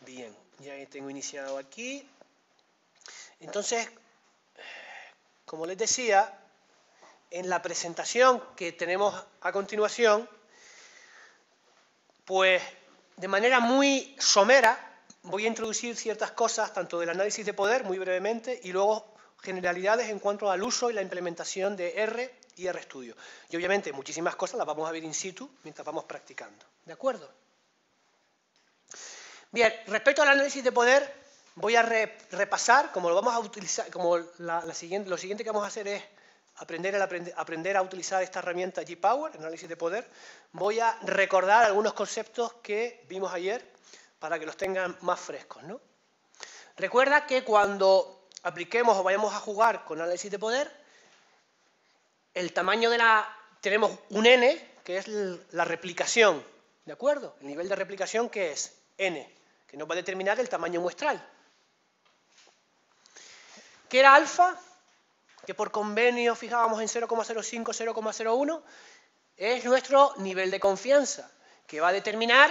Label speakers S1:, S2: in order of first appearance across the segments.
S1: Bien, ya tengo iniciado aquí. Entonces, como les decía, en la presentación que tenemos a continuación, pues de manera muy somera voy a introducir ciertas cosas, tanto del análisis de poder, muy brevemente, y luego generalidades en cuanto al uso y la implementación de R y RStudio. Y obviamente muchísimas cosas las vamos a ver in situ mientras vamos practicando. ¿De acuerdo? Bien, respecto al análisis de poder, voy a repasar, como lo vamos a utilizar, como la, siguiente, lo siguiente que vamos a hacer es aprender, aprender a utilizar esta herramienta G-Power, análisis de poder, voy a recordar algunos conceptos que vimos ayer para que los tengan más frescos. ¿no? Recuerda que cuando apliquemos o vayamos a jugar con análisis de poder, el tamaño de la... tenemos un n, que es la replicación, ¿de acuerdo? El nivel de replicación que es n, que nos va a determinar el tamaño muestral. ¿Qué era alfa? Que por convenio fijábamos en 0,05, 0,01, es nuestro nivel de confianza, que va a determinar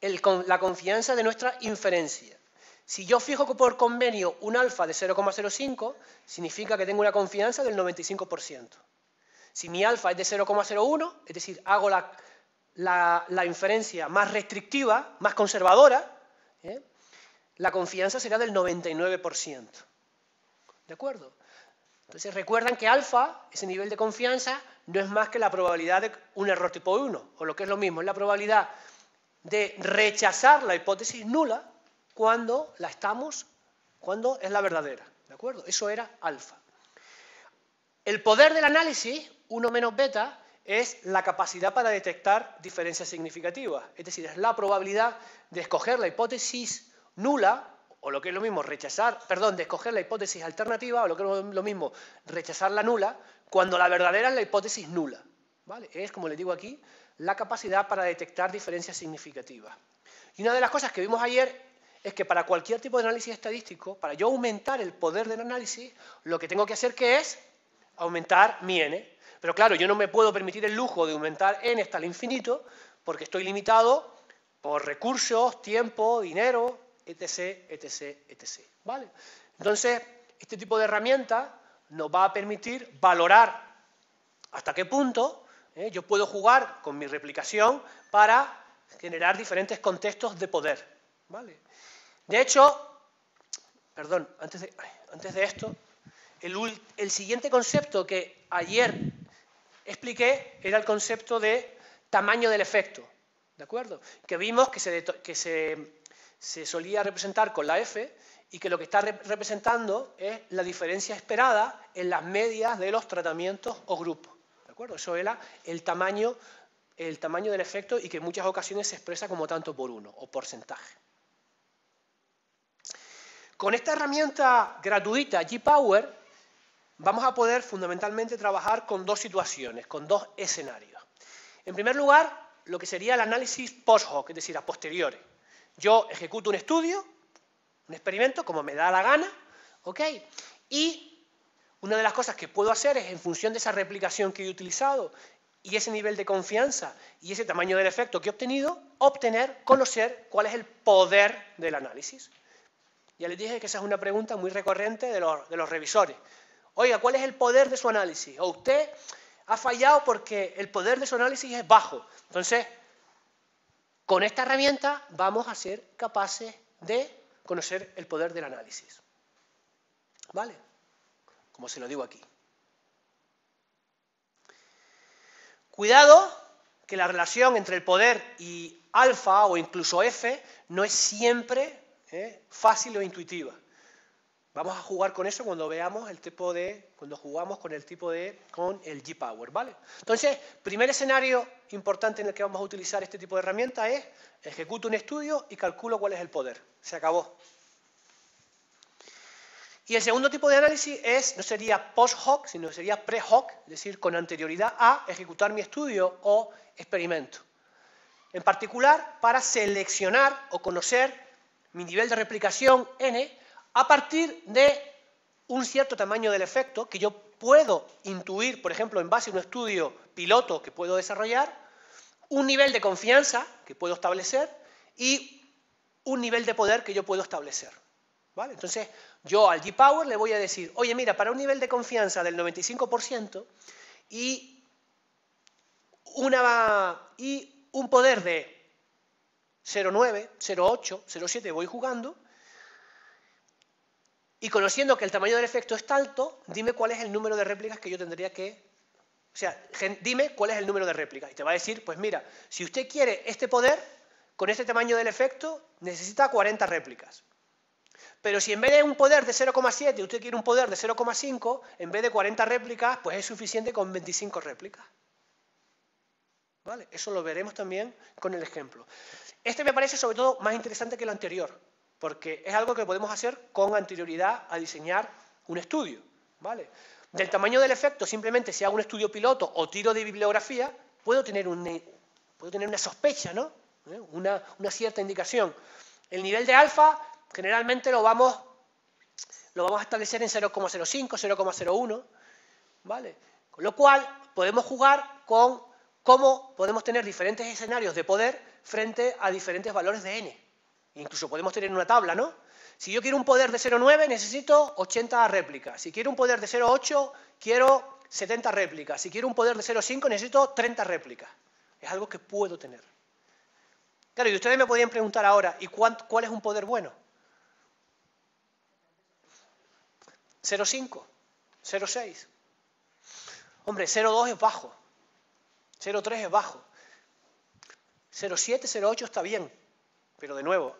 S1: la confianza de nuestra inferencia. Si yo fijo por convenio un alfa de 0,05, significa que tengo una confianza del 95%. Si mi alfa es de 0,01, es decir, hago la, inferencia más restrictiva, más conservadora, ¿eh? la confianza será del 99%. ¿De acuerdo? Entonces recuerdan que alfa, ese nivel de confianza, no es más que la probabilidad de un error tipo 1, o lo que es lo mismo, es la probabilidad de rechazar la hipótesis nula cuando la estamos, cuando es la verdadera. ¿De acuerdo? Eso era alfa. El poder del análisis, 1 menos beta, es la capacidad para detectar diferencias significativas. Es decir, es la probabilidad de escoger la hipótesis nula, o lo que es lo mismo, rechazar, perdón, de escoger la hipótesis alternativa, o lo que es lo mismo, rechazar la nula, cuando la verdadera es la hipótesis nula. ¿Vale? Es, como les digo aquí, la capacidad para detectar diferencias significativas. Y una de las cosas que vimos ayer es que para cualquier tipo de análisis estadístico, para yo aumentar el poder del análisis, lo que tengo que hacer que es aumentar mi n. Pero claro, yo no me puedo permitir el lujo de aumentar n hasta el infinito porque estoy limitado por recursos, tiempo, dinero, etc., etc., etc. ¿Vale? Entonces, este tipo de herramienta nos va a permitir valorar hasta qué punto ¿eh? Yo puedo jugar con mi replicación para generar diferentes contextos de poder. ¿vale? De hecho, perdón, antes de, esto, el, siguiente concepto que ayer expliqué era el concepto de tamaño del efecto. ¿De acuerdo? Que vimos que se, solía representar con la F y que lo que está representando es la diferencia esperada en las medias de los tratamientos o grupos. Eso era el tamaño, el tamaño del efecto y que en muchas ocasiones se expresa como tanto por uno o porcentaje. Con esta herramienta gratuita G-Power vamos a poder fundamentalmente trabajar con dos situaciones, con dos escenarios. En primer lugar, lo que sería el análisis post-hoc, es decir, a posteriori. Yo ejecuto un estudio, un experimento, como me da la gana, ¿ok? Y una de las cosas que puedo hacer es, en función de esa replicación que he utilizado y ese nivel de confianza y ese tamaño del efecto que he obtenido, obtener, conocer cuál es el poder del análisis. Ya les dije que esa es una pregunta muy recurrente de los revisores. Oiga, ¿cuál es el poder de su análisis? O usted ha fallado porque el poder de su análisis es bajo. Entonces, con esta herramienta vamos a ser capaces de conocer el poder del análisis. ¿Vale? como se lo digo aquí. Cuidado que la relación entre el poder y alfa o incluso f no es siempre ¿eh? fácil o intuitiva. Vamos a jugar con eso cuando veamos el tipo de, cuando jugamos con el tipo de, con el G-Power, ¿vale? Entonces, primer escenario importante en el que vamos a utilizar este tipo de herramienta es ejecuto un estudio y calculo cuál es el poder. Se acabó. Y el segundo tipo de análisis es, no sería post-hoc, sino sería pre-hoc, es decir, con anterioridad a ejecutar mi estudio o experimento. En particular, para seleccionar o conocer mi nivel de replicación n a partir de un cierto tamaño del efecto que yo puedo intuir, por ejemplo, en base a un estudio piloto que puedo desarrollar, un nivel de confianza que puedo establecer y un nivel de poder que yo puedo establecer. ¿Vale? Entonces, yo al G-Power le voy a decir, oye, mira, para un nivel de confianza del 95% y, una, y un poder de 0,9, 0,8, 0,7 voy jugando, y conociendo que el tamaño del efecto es alto, dime cuál es el número de réplicas que yo tendría que... O sea, dime cuál es el número de réplicas. Y te va a decir, pues mira, si usted quiere este poder, con este tamaño del efecto, necesita 40 réplicas. Pero si en vez de un poder de 0,7 usted quiere un poder de 0,5, en vez de 40 réplicas, pues es suficiente con 25 réplicas. ¿Vale? Eso lo veremos también con el ejemplo. Este me parece sobre todo más interesante que el anterior porque es algo que podemos hacer con anterioridad a diseñar un estudio. ¿vale? Del tamaño del efecto, simplemente si hago un estudio piloto o tiro de bibliografía, puedo tener, puedo tener una sospecha, ¿no? ¿Eh? Una, una, cierta indicación. El nivel de alfa generalmente lo vamos, lo vamos a establecer en 0,05, 0,01, ¿vale? Con lo cual podemos jugar con cómo podemos tener diferentes escenarios de poder frente a diferentes valores de n. Incluso podemos tener una tabla, ¿no? Si yo quiero un poder de 0,9 necesito 80 réplicas. Si quiero un poder de 0,8 quiero 70 réplicas. Si quiero un poder de 0,5 necesito 30 réplicas. Es algo que puedo tener. Claro, y ustedes me podrían preguntar ahora, ¿y cuál es un poder bueno? 0,5, 0,6. Hombre, 0,2 es bajo. 0,3 es bajo. 0,7, 0,8 está bien. Pero de nuevo,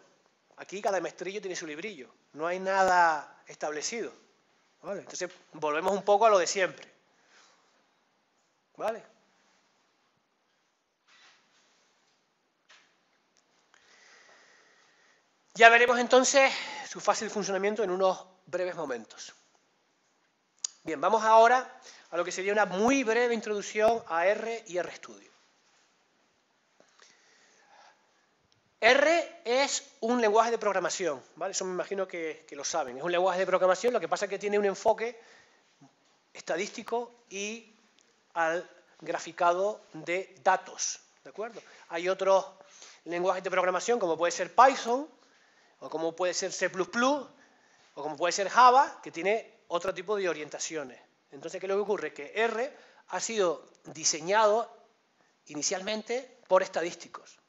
S1: aquí cada maestrillo tiene su librillo, no hay nada establecido. ¿vale? Entonces, volvemos un poco a lo de siempre. ¿Vale? Ya veremos entonces su fácil funcionamiento en unos breves momentos. Bien, vamos ahora a lo que sería una muy breve introducción a R y RStudio. R es un lenguaje de programación, ¿vale? Eso me imagino que, lo saben. Es un lenguaje de programación, lo que pasa es que tiene un enfoque estadístico y al graficado de datos, ¿de acuerdo? Hay otros lenguajes de programación, como puede ser Python, o como puede ser C++, o como puede ser Java, que tiene otro tipo de orientaciones. Entonces, ¿qué es lo que ocurre? Que R ha sido diseñado inicialmente por estadísticos.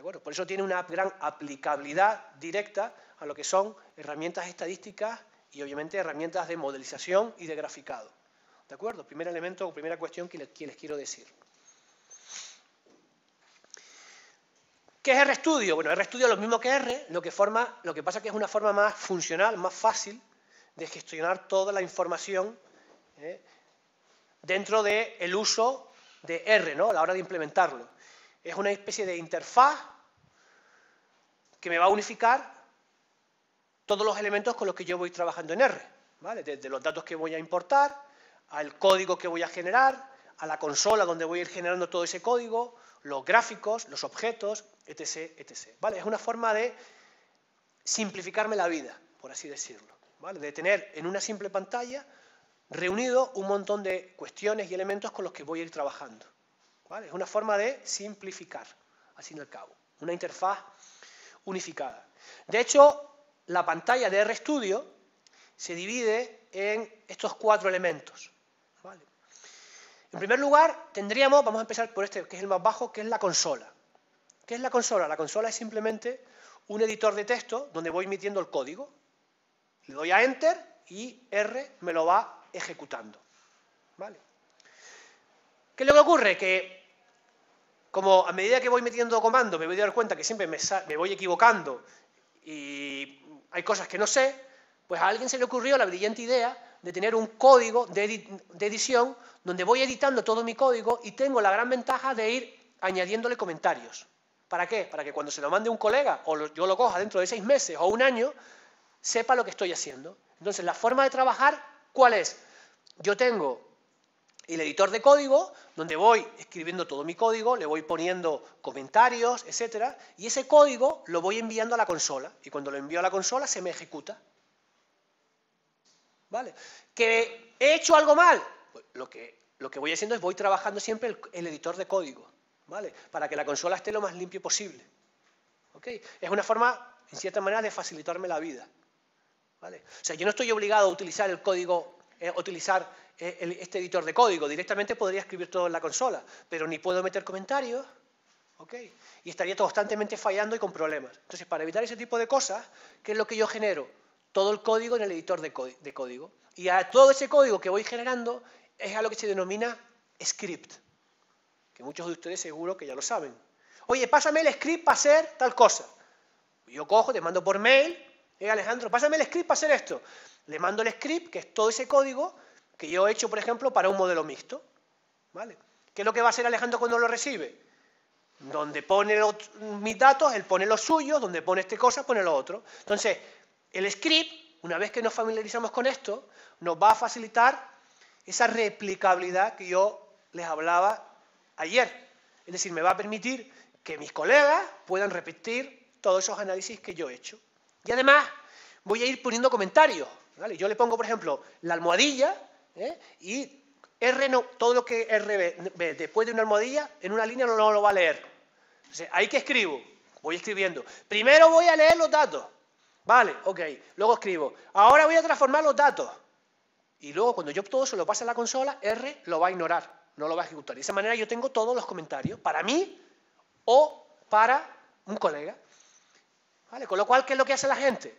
S1: Por eso tiene una gran aplicabilidad directa a lo que son herramientas estadísticas y obviamente herramientas de modelización y de graficado. ¿De acuerdo? Primer elemento o primera cuestión que les, quiero decir. ¿Qué es RStudio? Bueno, RStudio es lo mismo que R, lo que, forma, lo que pasa es que es una forma más funcional, más fácil de gestionar toda la información ¿eh? dentro del uso de R, ¿no? a la hora de implementarlo. Es una especie de interfaz que me va a unificar todos los elementos con los que yo voy trabajando en R. ¿vale? Desde los datos que voy a importar, al código que voy a generar, a la consola donde voy a ir generando todo ese código, los gráficos, los objetos, etc. etc. ¿vale? Es una forma de simplificarme la vida, por así decirlo. ¿vale? De tener en una simple pantalla reunido un montón de cuestiones y elementos con los que voy a ir trabajando. Es una forma de simplificar, al fin y al cabo. Una interfaz unificada. De hecho, la pantalla de RStudio se divide en estos cuatro elementos. En primer lugar, tendríamos, vamos a empezar por este, que es el más bajo, que es la consola. ¿Qué es la consola? La consola es simplemente un editor de texto donde voy emitiendo el código. Le doy a Enter y R me lo va ejecutando. ¿Vale? ¿Qué es lo que ocurre? Que como a medida que voy metiendo comandos me voy a dar cuenta que siempre me, voy equivocando y hay cosas que no sé, pues a alguien se le ocurrió la brillante idea de tener un código de, edición donde voy editando todo mi código y tengo la gran ventaja de ir añadiéndole comentarios. ¿Para qué? Para que cuando se lo mande un colega o yo lo coja dentro de seis meses o un año, sepa lo que estoy haciendo. Entonces, la forma de trabajar, ¿cuál es? Yo tengo el editor de código, donde voy escribiendo todo mi código, le voy poniendo comentarios, etcétera, y ese código lo voy enviando a la consola, y cuando lo envío a la consola se me ejecuta. ¿Vale? ¿Que he hecho algo mal? Pues lo, que, lo que voy haciendo es voy trabajando siempre el, editor de código. ¿vale? Para que la consola esté lo más limpio posible. ¿Ok? Es una forma, en cierta manera, de facilitarme la vida. ¿Vale? O sea, yo no estoy obligado a utilizar el código, eh, utilizar eh, este editor de código. Directamente podría escribir todo en la consola, pero ni puedo meter comentarios, ¿ok? Y estaría constantemente fallando y con problemas. Entonces, para evitar ese tipo de cosas, ¿qué es lo que yo genero? Todo el código en el editor de, código. Y a todo ese código que voy generando es a lo que se denomina script, que muchos de ustedes seguro que ya lo saben. Oye, pásame el script para hacer tal cosa. Yo cojo, te mando por mail, eh, Alejandro, pásame el script para hacer esto. Le mando el script, que es todo ese código que yo he hecho, por ejemplo, para un modelo mixto. ¿Vale? ¿Qué es lo que va a hacer Alejandro cuando lo recibe? Donde pone mis datos, él pone los suyos, donde pone este cosa, pone lo otro. Entonces, el script, una vez que nos familiarizamos con esto, nos va a facilitar esa replicabilidad que yo les hablaba ayer. Es decir, me va a permitir que mis colegas puedan repetir todos esos análisis que yo he hecho. Y además, voy a ir poniendo comentarios. Yo le pongo, por ejemplo, la almohadilla ¿eh? y R no, todo lo que R ve, después de una almohadilla, en una línea no, no lo va a leer. Entonces, ahí que escribo, voy escribiendo. Primero voy a leer los datos. Vale, ok. Luego escribo. Ahora voy a transformar los datos. Y luego, cuando yo todo eso lo pase a la consola, R lo va a ignorar, no lo va a ejecutar. De esa manera yo tengo todos los comentarios para mí o para un colega. ¿Vale? Con lo cual, ¿qué es lo que hace la gente?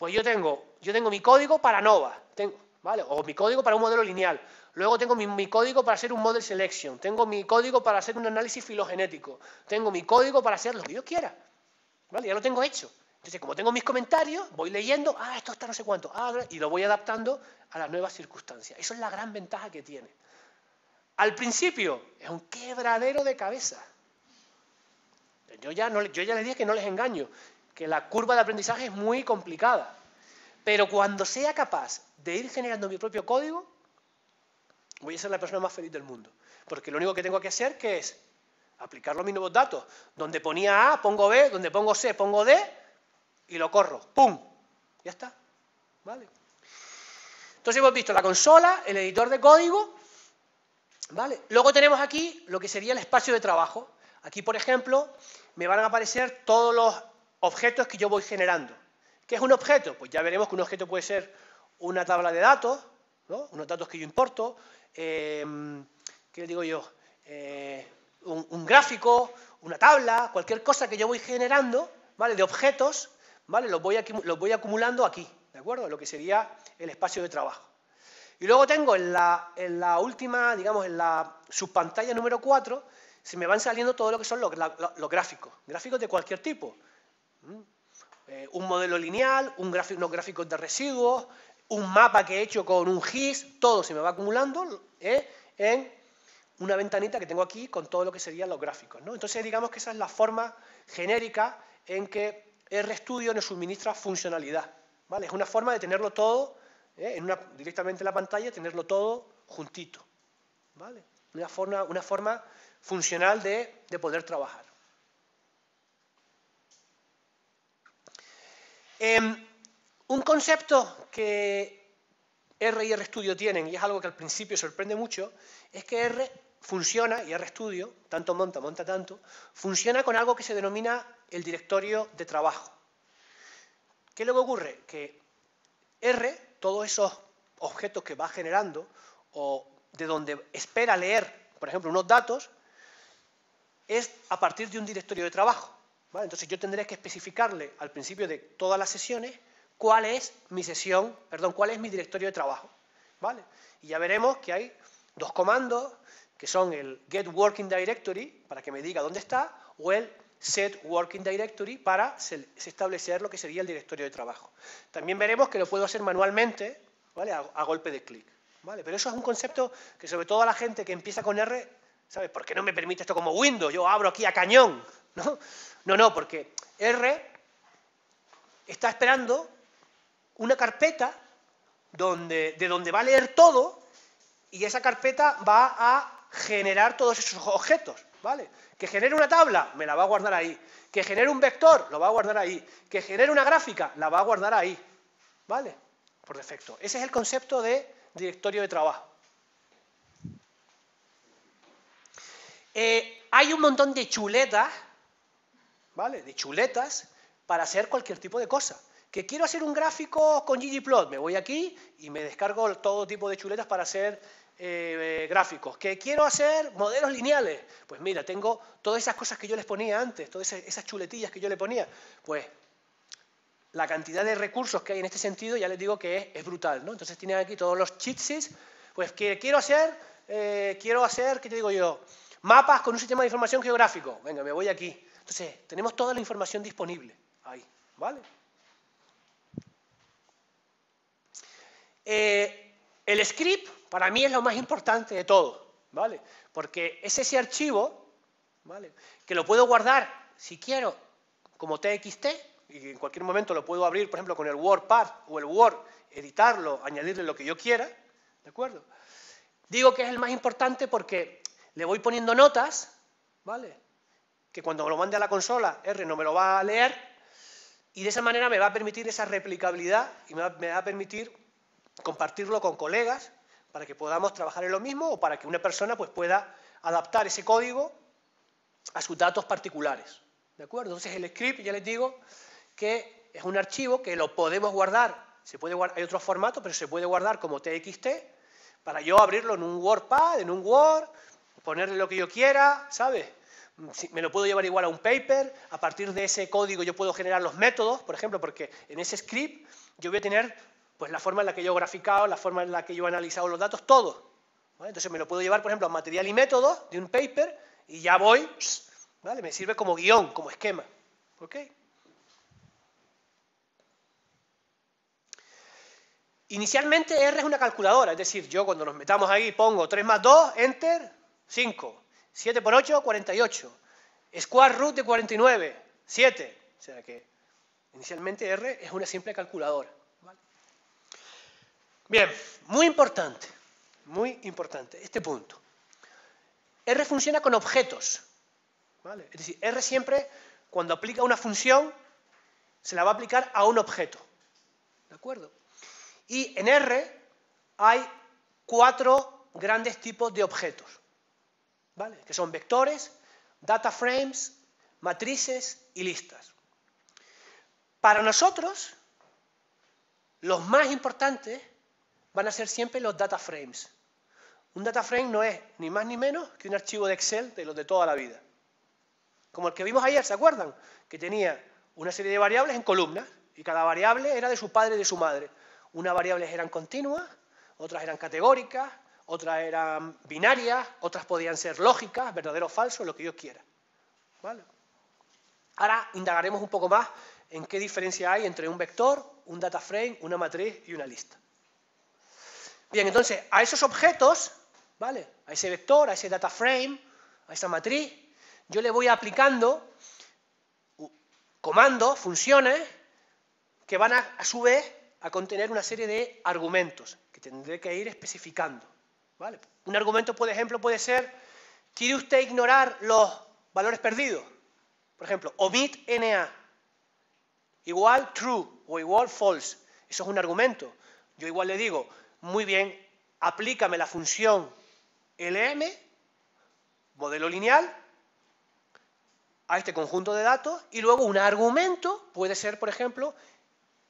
S1: Pues yo tengo, yo tengo mi código para Nova, tengo, ¿vale? O mi código para un modelo lineal. Luego tengo mi, mi, código para hacer un model selection. Tengo mi código para hacer un análisis filogenético. Tengo mi código para hacer lo que yo quiera. ¿Vale? Ya lo tengo hecho. Entonces, como tengo mis comentarios, voy leyendo, ah, esto está no sé cuánto, ah, y lo voy adaptando a las nuevas circunstancias. Eso es la gran ventaja que tiene. Al principio es un quebradero de cabeza. Yo ya, yo ya les dije que no les engaño, que la curva de aprendizaje es muy complicada. Pero cuando sea capaz de ir generando mi propio código, voy a ser la persona más feliz del mundo. Porque lo único que tengo que hacer que es aplicarlo a mis nuevos datos. Donde ponía A, pongo B, donde pongo C, pongo D y lo corro. ¡Pum! Ya está. ¿Vale? Entonces hemos visto la consola, el editor de código, ¿vale? Luego tenemos aquí lo que sería el espacio de trabajo. Aquí, por ejemplo, me van a aparecer todos los objetos que yo voy generando. ¿Qué es un objeto? Pues ya veremos que un objeto puede ser una tabla de datos, ¿no? unos datos que yo importo, eh, ¿qué digo yo? Eh, un, gráfico, una tabla, cualquier cosa que yo voy generando, ¿vale? De objetos, ¿vale? Los voy, los voy acumulando aquí, ¿de acuerdo? Lo que sería el espacio de trabajo. Y luego tengo en la, en la última, digamos, en la subpantalla número 4, se me van saliendo todo lo que son los, gráficos, gráficos de cualquier tipo. Eh, un modelo lineal, un gráfico, unos gráficos de residuos, un mapa que he hecho con un GIS, todo se me va acumulando ¿eh? en una ventanita que tengo aquí con todo lo que serían los gráficos. Entonces, digamos que esa es la forma genérica en que RStudio nos suministra funcionalidad. ¿vale? Es una forma de tenerlo todo ¿eh? en una, directamente en la pantalla, tenerlo todo juntito. ¿vale? Una forma funcional de, poder trabajar. Em, un concepto que R y RStudio tienen, y es algo que al principio sorprende mucho, es que R funciona, y RStudio, tanto monta, monta tanto, funciona con algo que se denomina el directorio de trabajo. ¿Qué es lo que ocurre? Que R, todos esos objetos que va generando, o de donde espera leer, por ejemplo, unos datos, es a partir de un directorio de trabajo. Entonces yo tendré que especificarle al principio de todas las sesiones cuál es mi sesión, perdón, cuál es mi directorio de trabajo. ¿Vale? Y ya veremos que hay dos comandos que son el get working directory para que me diga dónde está o el set working directory para establecer lo que sería el directorio de trabajo. También veremos que lo puedo hacer manualmente ¿vale? a, golpe de clic. ¿vale? Pero eso es un concepto que sobre todo a la gente que empieza con R, ¿sabes? ¿Por qué no me permite esto como Windows? Yo abro aquí a cañón. No, no, no porque R está esperando una carpeta donde, de donde va a leer todo y esa carpeta va a generar todos esos objetos. ¿vale? Que genere una tabla, me la va a guardar ahí. Que genere un vector, lo va a guardar ahí. Que genere una gráfica, la va a guardar ahí. ¿Vale? Por defecto. Ese es el concepto de directorio de trabajo. Eh, hay un montón de chuletas, ¿vale? De chuletas para hacer cualquier tipo de cosa. Que quiero hacer un gráfico con ggplot, me voy aquí y me descargo todo tipo de chuletas para hacer eh, gráficos. Que quiero hacer modelos lineales, pues mira, tengo todas esas cosas que yo les ponía antes, todas esas chuletillas que yo le ponía. Pues la cantidad de recursos que hay en este sentido, ya les digo que es, brutal, ¿no? Entonces tienen aquí todos los cheat pues que quiero hacer, eh, quiero hacer, ¿qué te digo yo? Mapas con un sistema de información geográfico. Venga, me voy aquí. Entonces, tenemos toda la información disponible ahí, ¿vale? Eh, el script para mí es lo más importante de todo, ¿vale? Porque es ese archivo, ¿vale? Que lo puedo guardar, si quiero, como TXT, y en cualquier momento lo puedo abrir, por ejemplo, con el WordPad o el Word, editarlo, añadirle lo que yo quiera, ¿de acuerdo? Digo que es el más importante porque le voy poniendo notas, ¿vale? Que cuando lo mande a la consola, R no me lo va a leer, y de esa manera me va a permitir esa replicabilidad y me va, a permitir compartirlo con colegas para que podamos trabajar en lo mismo o para que una persona pues, pueda adaptar ese código a sus datos particulares. ¿De acuerdo? Entonces el script, ya les digo, que es un archivo que lo podemos guardar, se puede guardar, hay otros formatos, pero se puede guardar como TXT, para yo abrirlo en un WordPad, en un Word, ponerle lo que yo quiera, ¿sabes? Me lo puedo llevar igual a un paper, a partir de ese código yo puedo generar los métodos, por ejemplo, porque en ese script yo voy a tener pues, la forma en la que yo he graficado, la forma en la que yo he analizado los datos, todo. Entonces me lo puedo llevar, por ejemplo, a material y métodos de un paper y ya voy, ¿vale? Me sirve como guion, como esquema. ¿Ok? Inicialmente R es una calculadora, es decir, yo cuando nos metamos ahí pongo 3 más 2, enter, 5. 7 por 8, 48. Square root de 49, 7. O sea que inicialmente R es una simple calculadora. Bien, muy importante, muy importante este punto. R funciona con objetos. Es decir, R siempre, cuando aplica una función, se la va a aplicar a un objeto. ¿De acuerdo? Y en R hay cuatro grandes tipos de objetos, que son vectores, data frames, matrices y listas. Para nosotros, los más importantes van a ser siempre los data frames. Un data frame no es ni más ni menos que un archivo de Excel de los de toda la vida. Como el que vimos ayer, ¿se acuerdan? Que tenía una serie de variables en columnas y cada variable era de su padre y de su madre. Unas variables eran continuas, otras eran categóricas, otras eran binarias, otras podían ser lógicas, verdadero o falso, lo que Dios quiera. ¿Vale? Ahora indagaremos un poco más en qué diferencia hay entre un vector, un data frame, una matriz y una lista. Bien, entonces, a esos objetos, ¿vale? A ese vector, a ese data frame, a esa matriz, yo le voy aplicando comandos, funciones, que van a, a su vez a contener una serie de argumentos que tendré que ir especificando. Un argumento, por ejemplo, puede ser, ¿quiere usted ignorar los valores perdidos? Por ejemplo, omit NA, igual true o igual false. Eso es un argumento. Yo igual le digo, muy bien, aplícame la función LM, modelo lineal, a este conjunto de datos, y luego un argumento puede ser, por ejemplo,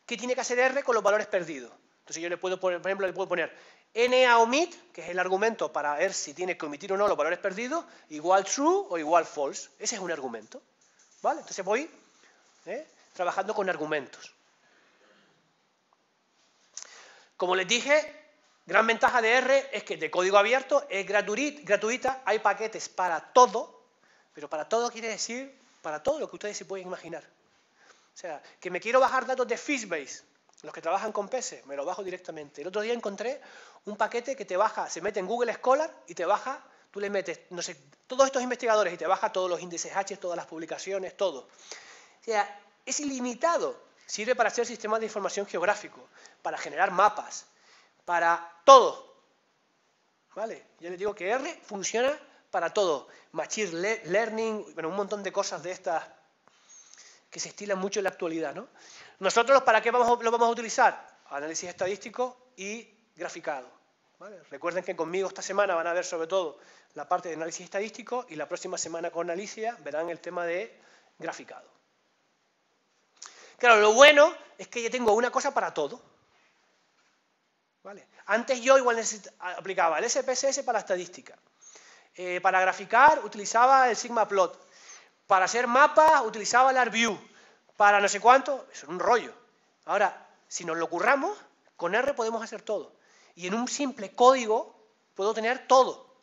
S1: ¿qué tiene que hacer R con los valores perdidos? Entonces yo le puedo poner, por ejemplo, le puedo poner NA omit, que es el argumento para ver si tiene que omitir o no los valores perdidos, igual true o igual false. Ese es un argumento. ¿Vale? Entonces voy ¿eh? trabajando con argumentos. Como les dije, gran ventaja de R es que de código abierto es gratuita, hay paquetes para todo, pero para todo quiere decir para todo lo que ustedes se pueden imaginar. O sea, que me quiero bajar datos de Fishbase, los que trabajan con PS, me lo bajo directamente. El otro día encontré un paquete que te baja, se mete en Google Scholar y te baja, tú le metes, no sé, todos estos investigadores y te baja todos los índices H, todas las publicaciones, todo. O sea, es ilimitado. Sirve para hacer sistemas de información geográfico, para generar mapas, para todo. ¿Vale? Ya les digo que R funciona para todo. Machine Learning, bueno, un montón de cosas de estas que se estilan mucho en la actualidad. ¿no? Nosotros, ¿para qué vamos, lo vamos a utilizar? Análisis estadístico y graficado. Recuerden que conmigo esta semana van a ver sobre todo la parte de análisis estadístico y la próxima semana con Alicia verán el tema de graficado. Claro, lo bueno es que yo tengo una cosa para todo. ¿Vale? Antes yo igual aplicaba el SPSS para estadística. Eh, para graficar utilizaba el Sigma Plot. Para hacer mapas utilizaba el ArcView. Para no sé cuánto, eso es un rollo. Ahora, si nos lo curramos, con R podemos hacer todo. Y en un simple código puedo tener todo.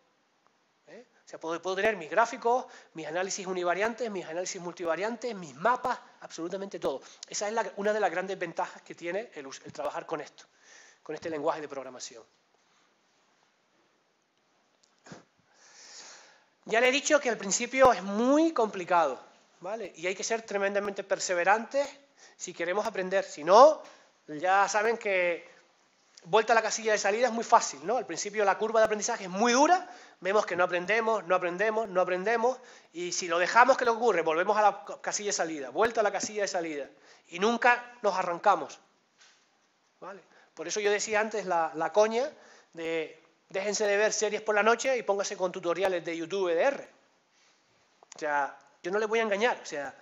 S1: ¿Eh? O sea, puedo, tener mis gráficos, mis análisis univariantes, mis análisis multivariantes, mis mapas, absolutamente todo. Esa es una de las grandes ventajas que tiene el trabajar con esto, con este lenguaje de programación. Ya le he dicho que al principio es muy complicado, ¿vale? Y hay que ser tremendamente perseverantes si queremos aprender. Si no, ya saben que vuelta a la casilla de salida es muy fácil, ¿no? Al principio la curva de aprendizaje es muy dura, vemos que no aprendemos, no aprendemos, no aprendemos, y si lo dejamos, ¿qué le ocurre? Volvemos a la casilla de salida, vuelta a la casilla de salida, y nunca nos arrancamos, ¿vale? Por eso yo decía antes la, coña de déjense de ver series por la noche y pónganse con tutoriales de YouTube de R. O sea, yo no les voy a engañar, o sea,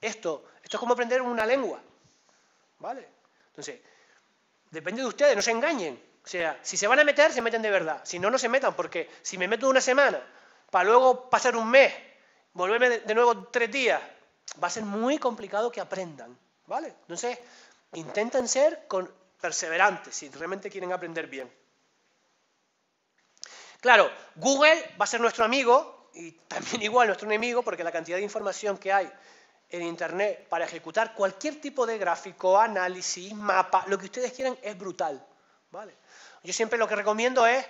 S1: esto, esto es como aprender una lengua, ¿vale? Entonces, depende de ustedes, no se engañen. O sea, si se van a meter, se meten de verdad. Si no, no se metan, porque si me meto una semana para luego pasar un mes, volverme de nuevo tres días, va a ser muy complicado que aprendan, ¿vale? Entonces, intenten ser perseverantes si realmente quieren aprender bien. Claro, Google va a ser nuestro amigo y también igual nuestro enemigo porque la cantidad de información que hay en Internet para ejecutar cualquier tipo de gráfico, análisis, mapa, lo que ustedes quieran es brutal. ¿vale? Yo siempre lo que recomiendo es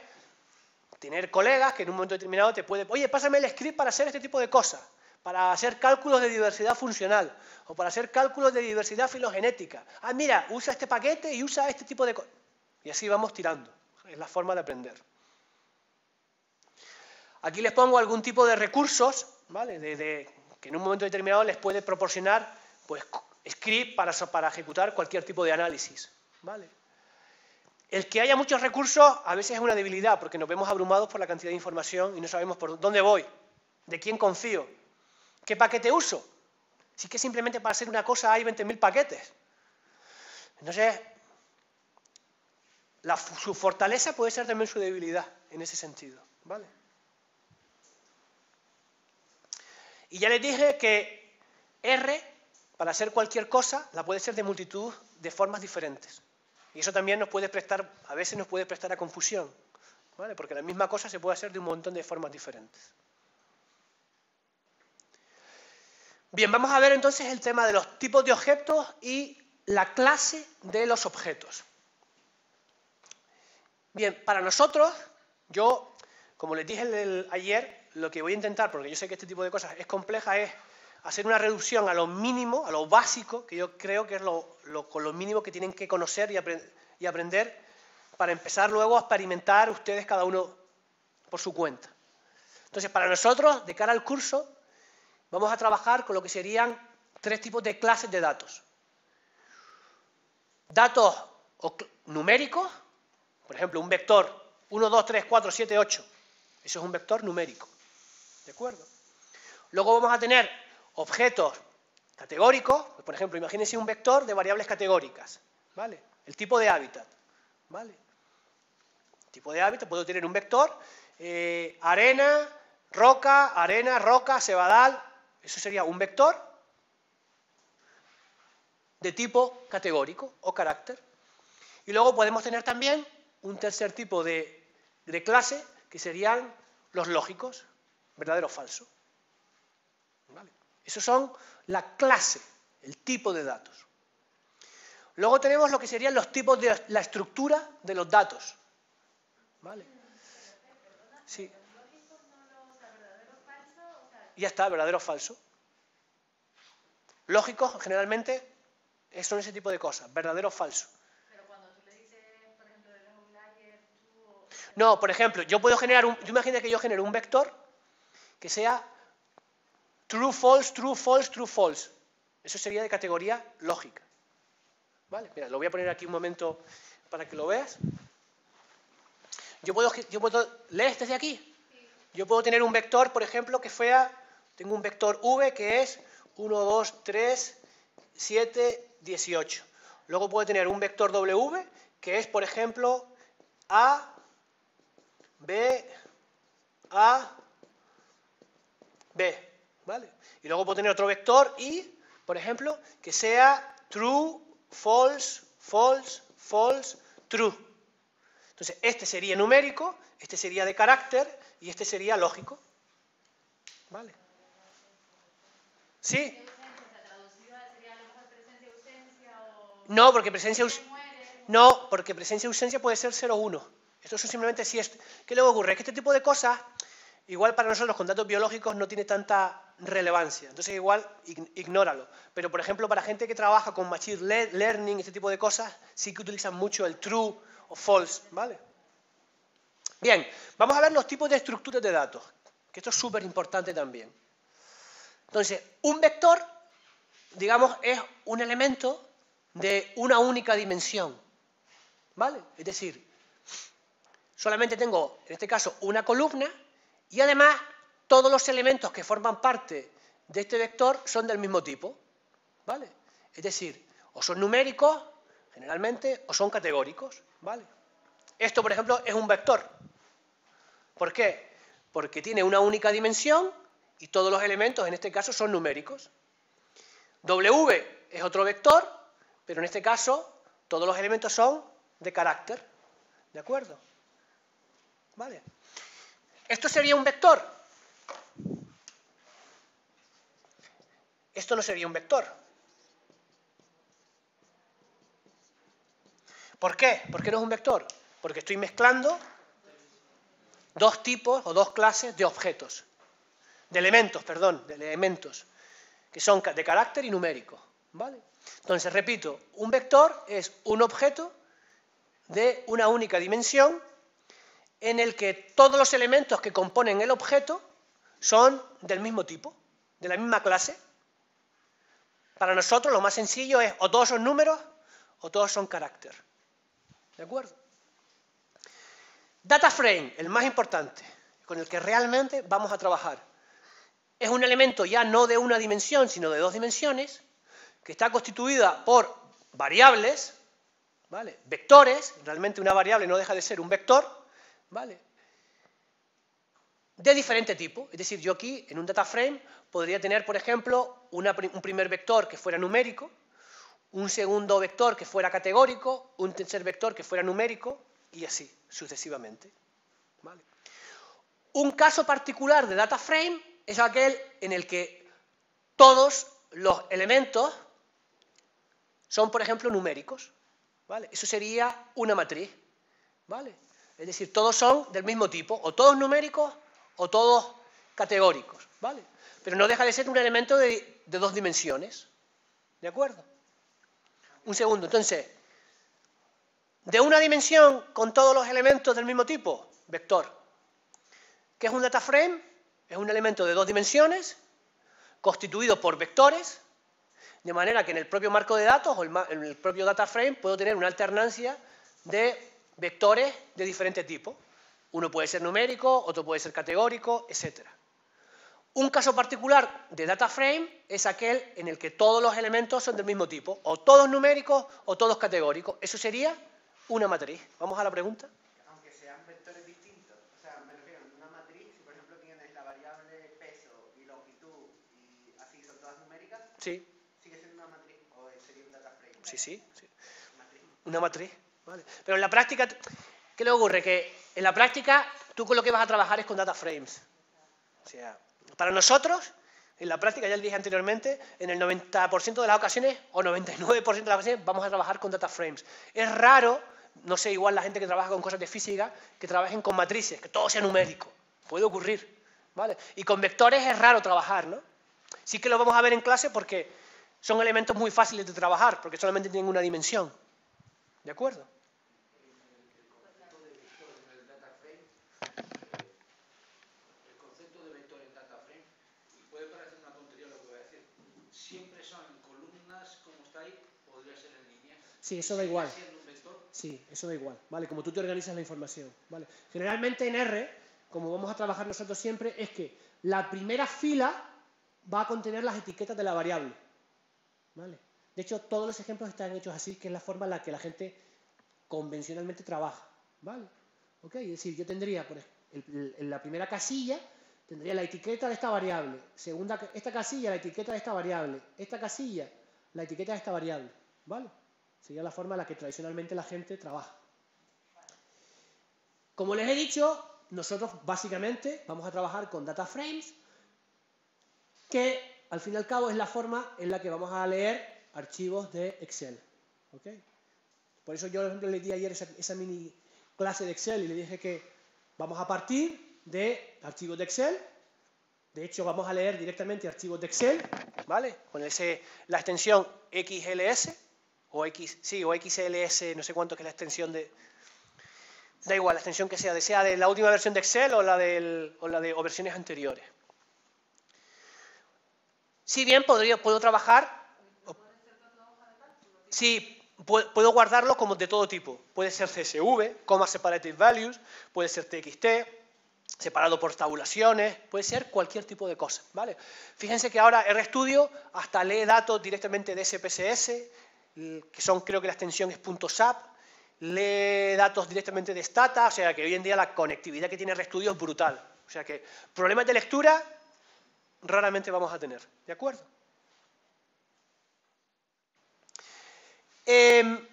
S1: tener colegas que en un momento determinado te pueden, oye, pásame el script para hacer este tipo de cosas, para hacer cálculos de diversidad funcional o para hacer cálculos de diversidad filogenética. Ah, mira, usa este paquete y usa este tipo de cosas. Y así vamos tirando. Es la forma de aprender. Aquí les pongo algún tipo de recursos, ¿vale? que en un momento determinado les puede proporcionar pues, script para, ejecutar cualquier tipo de análisis, ¿vale? El que haya muchos recursos a veces es una debilidad porque nos vemos abrumados por la cantidad de información y no sabemos por dónde voy, de quién confío, qué paquete uso. Si es que simplemente para hacer una cosa hay 20.000 paquetes. Entonces, su fortaleza puede ser también su debilidad en ese sentido, ¿vale? Y ya les dije que R, para hacer cualquier cosa, la puede ser de multitud de formas diferentes. Y eso también nos puede prestar, a veces nos puede prestar a confusión, ¿vale? porque la misma cosa se puede hacer de un montón de formas diferentes. Bien, vamos a ver entonces el tema de los tipos de objetos y la clase de los objetos. Bien, para nosotros, yo, como les dije ayer, lo que voy a intentar, porque yo sé que este tipo de cosas es compleja, es hacer una reducción a lo mínimo, a lo básico, que yo creo que es lo, con lo mínimo que tienen que conocer y, y aprender para empezar luego a experimentar ustedes cada uno por su cuenta. Entonces, para nosotros, de cara al curso, vamos a trabajar con lo que serían tres tipos de clases de datos. Datos numéricos, por ejemplo, un vector 1, 2, 3, 4, 7, 8. Eso es un vector numérico. ¿De acuerdo? Luego vamos a tener objetos categóricos, pues, por ejemplo, imagínense un vector de variables categóricas, ¿vale? El tipo de hábitat, ¿vale? tipo de hábitat, puedo tener un vector, eh, arena, roca, arena, roca, cebadal, eso sería un vector de tipo categórico o carácter. Y luego podemos tener también un tercer tipo de, de clase, que serían los lógicos, verdadero o falso. ¿Vale? Esos son la clase, el tipo de datos. Luego tenemos lo que serían los tipos de la estructura de los datos. ¿Vale? Sí. Ya está, verdadero o falso. Lógicos, generalmente, son ese tipo de cosas, verdadero o falso. Pero cuando tú le dices, por ejemplo, de No, por ejemplo, yo puedo generar un. Yo imagino que yo genero un vector que sea true, false, true, false, true, false. Eso sería de categoría lógica. ¿Vale? Mira, lo voy a poner aquí un momento para que lo veas. Yo puedo, yo puedo ¿lees desde aquí? Yo puedo tener un vector, por ejemplo, que fuera, tengo un vector v que es 1, 2, 3, 7, 18. Luego puedo tener un vector w que es, por ejemplo, a, b, a, b. ¿Vale? Y luego puedo tener otro vector y, por ejemplo, que sea true, false, false, false, true. Entonces, este sería numérico, este sería de carácter y este sería lógico. ¿Vale? ¿Sí? No, porque presencia no, porque presencia ausencia puede ser 0,1. Esto es simplemente si es. ¿Qué luego ocurre? Que este tipo de cosas, igual para nosotros con datos biológicos no tiene tanta relevancia. Entonces igual ignóralo. Pero por ejemplo, para gente que trabaja con machine learning, este tipo de cosas, sí que utilizan mucho el true o false, ¿vale? Bien, vamos a ver los tipos de estructuras de datos, que esto es súper importante también. Entonces, un vector, digamos, es un elemento de una única dimensión, ¿vale? Es decir, solamente tengo, en este caso, una columna y además todos los elementos que forman parte de este vector son del mismo tipo, ¿vale? Es decir, o son numéricos, generalmente, o son categóricos, ¿vale? Esto, por ejemplo, es un vector, ¿Por qué? Porque tiene una única dimensión y todos los elementos en este caso son numéricos. W es otro vector, pero en este caso todos los elementos son de carácter. ¿De acuerdo? ¿Vale? Esto sería un vector. Esto no sería un vector. ¿Por qué? ¿Por qué no es un vector? Porque estoy mezclando dos tipos o dos clases de objetos, de elementos, perdón, de elementos, que son de carácter y numérico. ¿vale? Entonces, repito, un vector es un objeto de una única dimensión en el que todos los elementos que componen el objeto son del mismo tipo, de la misma clase. Para nosotros lo más sencillo es o todos son números o todos son carácter. ¿De acuerdo? Data frame, el más importante, con el que realmente vamos a trabajar. Es un elemento ya no de una dimensión, sino de dos dimensiones, que está constituida por variables, ¿vale? vectores, realmente una variable no deja de ser un vector, ¿vale? de diferente tipo. Es decir, yo aquí en un data frame podría tener, por ejemplo, un primer vector que fuera numérico, un segundo vector que fuera categórico, un tercer vector que fuera numérico, y así sucesivamente. Un caso particular de data frame es aquel en el que todos los elementos son, por ejemplo, numéricos. ¿vale? Eso sería una matriz. ¿vale? Es decir, todos son del mismo tipo, o todos numéricos o todos categóricos. ¿vale? Pero no deja de ser un elemento de, dos dimensiones. ¿De acuerdo? Un segundo. Entonces, de una dimensión con todos los elementos del mismo tipo, vector. ¿Qué es un data frame? Es un elemento de dos dimensiones constituido por vectores, de manera que en el propio marco de datos o en el propio data frame puedo tener una alternancia de vectores de diferente tipo. Uno puede ser numérico, otro puede ser categórico, etc. Un caso particular de data frame es aquel en el que todos los elementos son del mismo tipo, o todos numéricos o todos categóricos. Eso sería una matriz. Vamos a la pregunta.
S2: Aunque sean vectores distintos, o sea, me refiero a una matriz, si por ejemplo tienes la variable peso y longitud y así son todas numéricas,
S1: sí.
S2: ¿sigue siendo una matriz o sería un data frame?
S1: Sí, sí, sí. Una matriz, Pero en la práctica, ¿qué le ocurre? Que en la práctica tú con lo que vas a trabajar es con data frames. O sea, para nosotros en la práctica, ya le dije anteriormente, en el 90% de las ocasiones o 99% de las ocasiones vamos a trabajar con data frames. Es raro no sé, igual la gente que trabaja con cosas de física, que trabajen con matrices, que todo sea numérico. Puede ocurrir, ¿vale? Y con vectores es raro trabajar, ¿no? Sí que lo vamos a ver en clase porque son elementos muy fáciles de trabajar, porque solamente tienen una dimensión. ¿De acuerdo? Sí, eso da igual. Sí, eso da igual, ¿vale? Como tú te organizas la información, ¿vale? Generalmente en R, como vamos a trabajar nosotros siempre, es que la primera fila va a contener las etiquetas de la variable. ¿Vale? De hecho, todos los ejemplos están hechos así, que es la forma en la que la gente convencionalmente trabaja. ¿Vale? ¿Ok? Es decir, yo tendría, por en la primera casilla, tendría la etiqueta de esta variable. Segunda, esta casilla, la etiqueta de esta variable. Esta casilla, la etiqueta de esta variable. ¿Vale? Sería la forma en la que tradicionalmente la gente trabaja. Como les he dicho, nosotros básicamente vamos a trabajar con data frames, que al fin y al cabo es la forma en la que vamos a leer archivos de Excel. Por eso yo le di ayer esa, mini clase de Excel y le dije que vamos a partir de archivos de Excel. De hecho, vamos a leer directamente archivos de Excel, ¿vale? Con ese, la extensión XLS o X, sí, o XLS, no sé cuánto que es la extensión de, Da igual la extensión que sea, sea de la última versión de Excel o la, o la de versiones anteriores. Si bien podría, puedo trabajar... Sí, puedo guardarlo como de todo tipo. Puede ser CSV, coma separated values, puede ser TXT, separado por tabulaciones, puede ser cualquier tipo de cosa, ¿vale? Fíjense que ahora RStudio hasta lee datos directamente de SPSS, que son, creo que la extensión es .sap, lee datos directamente de Stata, o sea que hoy en día la conectividad que tiene RStudio es brutal. O sea que problemas de lectura raramente vamos a tener, ¿de acuerdo? Em,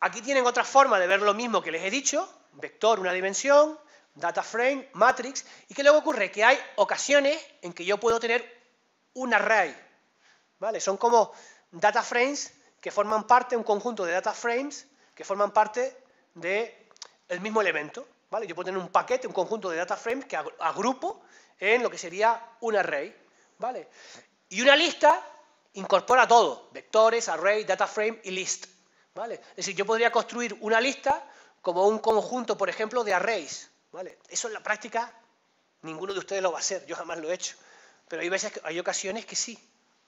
S1: aquí tienen otra forma de ver lo mismo que les he dicho, vector, una dimensión, data frame, matrix, y que luego ocurre que hay ocasiones en que yo puedo tener un array, ¿vale? Son como data frames que forman parte, un conjunto de data frames que forman parte del mismo elemento. ¿vale? Yo puedo tener un paquete, un conjunto de data frames que agrupo en lo que sería un array. ¿vale? Y una lista incorpora todo, vectores, array, data frame y list. ¿vale? Es decir, yo podría construir una lista como un conjunto, por ejemplo, de arrays. ¿vale? Eso en la práctica ninguno de ustedes lo va a hacer, yo jamás lo he hecho. Pero hay veces, hay ocasiones que sí.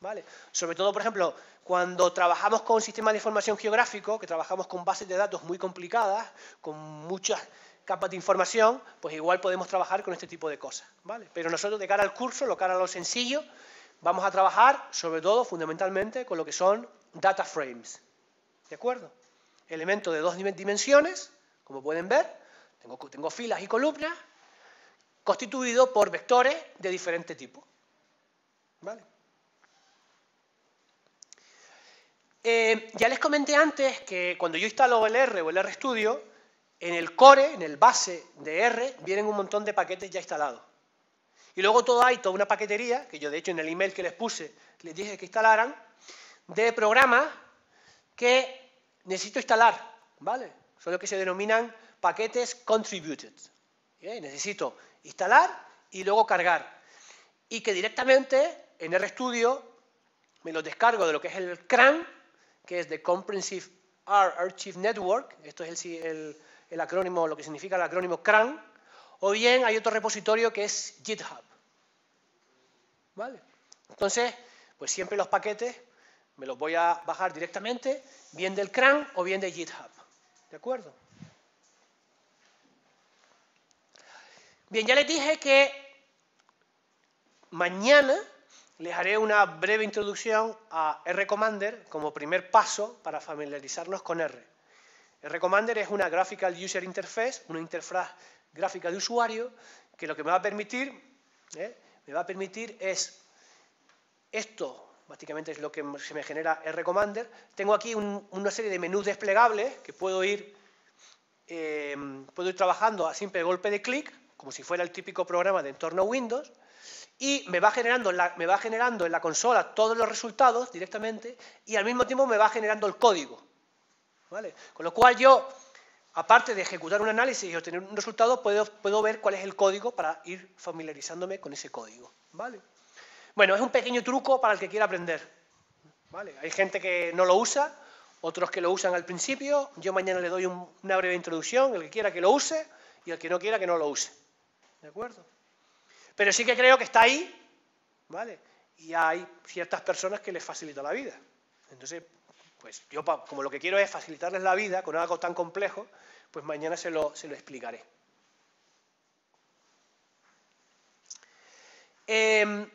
S1: ¿vale? Sobre todo, por ejemplo, cuando trabajamos con sistemas de información geográfico, que trabajamos con bases de datos muy complicadas, con muchas capas de información, pues igual podemos trabajar con este tipo de cosas, ¿vale? Pero nosotros de cara al curso, lo cara a lo sencillo, vamos a trabajar sobre todo, fundamentalmente, con lo que son data frames, ¿de acuerdo? Elementos de dos dimensiones, como pueden ver, tengo, filas y columnas, constituidos por vectores de diferente tipo, ¿vale? Eh, ya les comenté antes que cuando yo instalo el R o el RStudio, en el core, en el base de R, vienen un montón de paquetes ya instalados. Y luego todo hay toda una paquetería, que yo de hecho en el email que les puse les dije que instalaran, de programas que necesito instalar, ¿vale? Son lo que se denominan paquetes contributed. Necesito instalar y luego cargar. Y que directamente en RStudio me lo descargo de lo que es el CRAN, que es The Comprehensive R Archive Network, esto es el, acrónimo, lo que significa el acrónimo CRAN, o bien hay otro repositorio que es GitHub. ¿Vale? Entonces, pues siempre los paquetes me los voy a bajar directamente, bien del CRAN o bien de GitHub. ¿De acuerdo? Bien, ya les dije que mañana les haré una breve introducción a R-Commander como primer paso para familiarizarnos con R. R-Commander es una Graphical User Interface, una interfaz gráfica de usuario, que lo que me va a permitir, ¿eh? me va a permitir es esto, básicamente es lo que se me genera R-Commander. Tengo aquí una serie de menús desplegables que puedo ir, eh, puedo ir trabajando a simple golpe de clic, como si fuera el típico programa de entorno Windows, y me va, generando me va generando en la consola todos los resultados directamente y al mismo tiempo me va generando el código. ¿vale? Con lo cual yo, aparte de ejecutar un análisis y obtener un resultado, puedo, ver cuál es el código para ir familiarizándome con ese código. ¿vale? Bueno, es un pequeño truco para el que quiera aprender. ¿vale? Hay gente que no lo usa, otros que lo usan al principio. Yo mañana le doy una breve introducción, el que quiera que lo use y el que no quiera que no lo use. ¿De acuerdo? Pero sí que creo que está ahí, ¿vale? Y hay ciertas personas que les facilita la vida. Entonces, pues yo como lo que quiero es facilitarles la vida con algo tan complejo, pues mañana se lo, se lo explicaré. Em,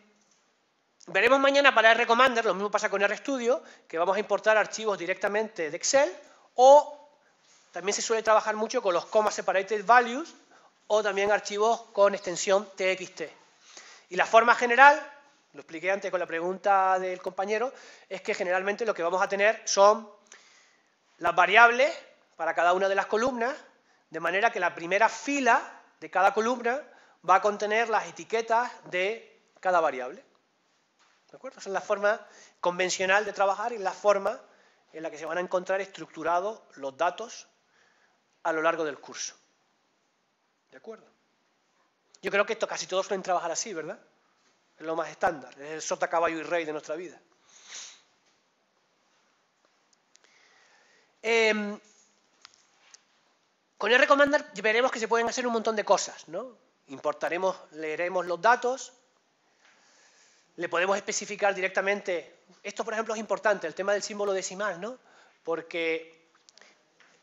S1: veremos mañana para RCommander, lo mismo pasa con RStudio, que vamos a importar archivos directamente de Excel o también se suele trabajar mucho con los comma separated values o también archivos con extensión TXT. Y la forma general, lo expliqué antes con la pregunta del compañero, es que generalmente lo que vamos a tener son las variables para cada una de las columnas, de manera que la primera fila de cada columna va a contener las etiquetas de cada variable. ¿De acuerdo? Esa es la forma convencional de trabajar y la forma en la que se van a encontrar estructurados los datos a lo largo del curso. ¿De acuerdo? Yo creo que esto casi todos suelen trabajar así, ¿verdad? Lo más estándar, es el sota, caballo y rey de nuestra vida. Eh, con RCommander veremos que se pueden hacer un montón de cosas, ¿no? Importaremos, leeremos los datos, le podemos especificar directamente, esto por ejemplo es importante, el tema del símbolo decimal, ¿no? Porque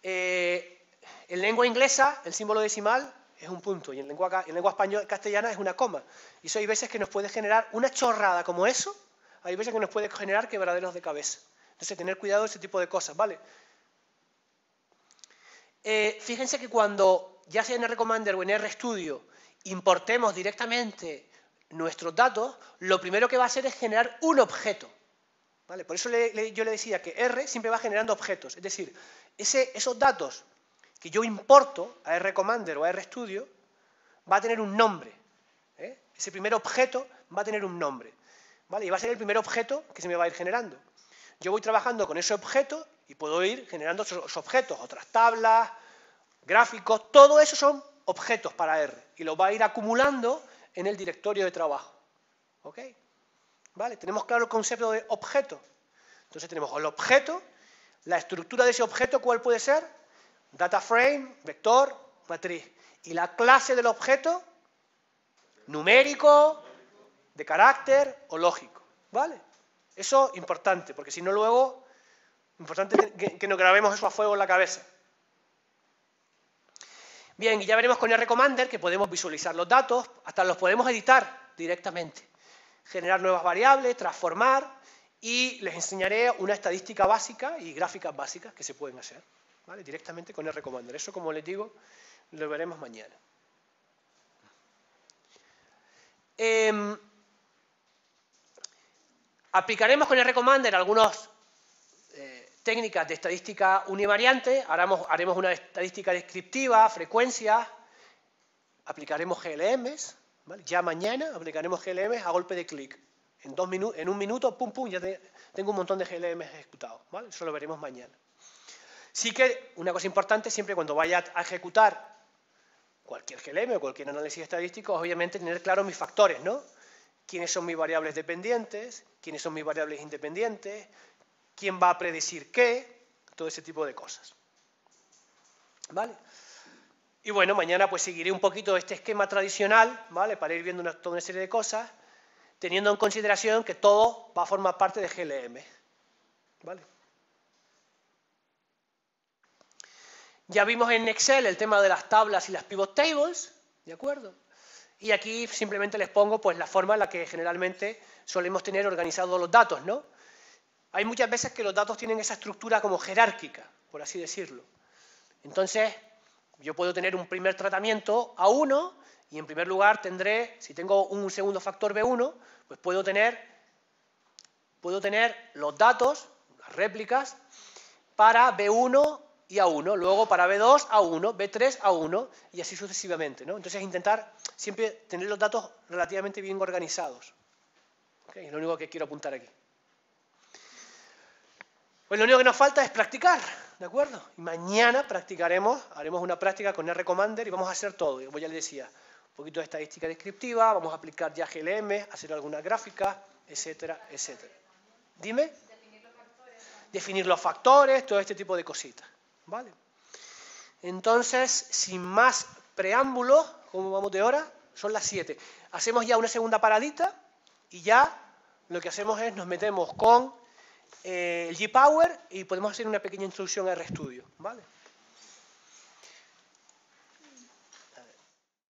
S1: eh, en lengua inglesa el símbolo decimal es un punto y en lengua, en lengua española, castellana es una coma. Y eso hay veces que nos puede generar una chorrada como eso, hay veces que nos puede generar quebraderos de cabeza. Entonces, tener cuidado de ese tipo de cosas, ¿vale? Eh, fíjense que cuando, ya sea en RCommander o en RStudio, importemos directamente nuestros datos, lo primero que va a hacer es generar un objeto. ¿vale? Por eso yo le decía que R siempre va generando objetos. Es decir, esos datos que yo importo a RCommander o a RStudio va a tener un nombre. ¿eh? Ese primer objeto va a tener un nombre. ¿vale? Y va a ser el primer objeto que se me va a ir generando. Yo voy trabajando con ese objeto y puedo ir generando esos objetos, otras tablas, gráficos, todo eso son objetos para R y lo va a ir acumulando en el directorio de trabajo. ¿Ok? ¿Vale? Tenemos claro el concepto de objeto. Entonces tenemos el objeto, la estructura de ese objeto, ¿cuál puede ser? Data frame, vector, matriz. Y la clase del objeto, numérico, de carácter o lógico. ¿Vale? Eso es importante, porque si no luego Importante que, nos grabemos eso a fuego en la cabeza. Bien, y ya veremos con RCommander que podemos visualizar los datos, hasta los podemos editar directamente. Generar nuevas variables, transformar y les enseñaré una estadística básica y gráficas básicas que se pueden hacer directamente con RCommander. Eso, como les digo, lo veremos mañana. Em, aplicaremos con RCommander algunos técnicas de estadística univariante, haremos, haremos una estadística descriptiva, frecuencia, aplicaremos GLMs, ya mañana aplicaremos GLMs a golpe de clic. En un minuto, pum, pum, ya tengo un montón de GLMs ejecutados. ¿vale? Eso lo veremos mañana. Sí que una cosa importante, siempre cuando vaya a ejecutar cualquier GLM o cualquier análisis estadístico, obviamente tener claro mis factores, ¿no? quiénes son mis variables dependientes, quiénes son mis variables independientes, quién va a predecir qué, todo ese tipo de cosas. ¿Vale? Y bueno, mañana pues seguiré un poquito este esquema tradicional, ¿vale? Para ir viendo toda una serie de cosas, teniendo en consideración que todo va a formar parte de GLM. ¿Vale? Ya vimos en Excel el tema de las tablas y las pivot tables, ¿de acuerdo? Y aquí simplemente les pongo pues la forma en la que generalmente solemos tener organizados los datos, ¿no? Hay muchas veces que los datos tienen esa estructura como jerárquica, por así decirlo. Entonces, yo puedo tener un primer tratamiento A1 y en primer lugar tendré, si tengo un segundo factor B1, pues puedo tener, puedo tener los datos, las réplicas, para B1 y A1, luego para B2 A1, B3 A1 y así sucesivamente. ¿no? Entonces intentar siempre tener los datos relativamente bien organizados. Es lo único que quiero apuntar aquí. Pues lo único que nos falta es practicar, ¿de acuerdo? Y mañana practicaremos, haremos una práctica con RCommander y vamos a hacer todo. Como ya les decía, un poquito de estadística descriptiva, vamos a aplicar ya GLM, hacer alguna gráfica, etcétera, etcétera. Dime. Definir los factores, todo este tipo de cositas, ¿vale? Entonces, sin más preámbulos, como vamos de hora, son las 7. Hacemos ya una segunda paradita y ya lo que hacemos es nos metemos con eh, el G-Power y podemos hacer una pequeña introducción a RStudio, ¿vale?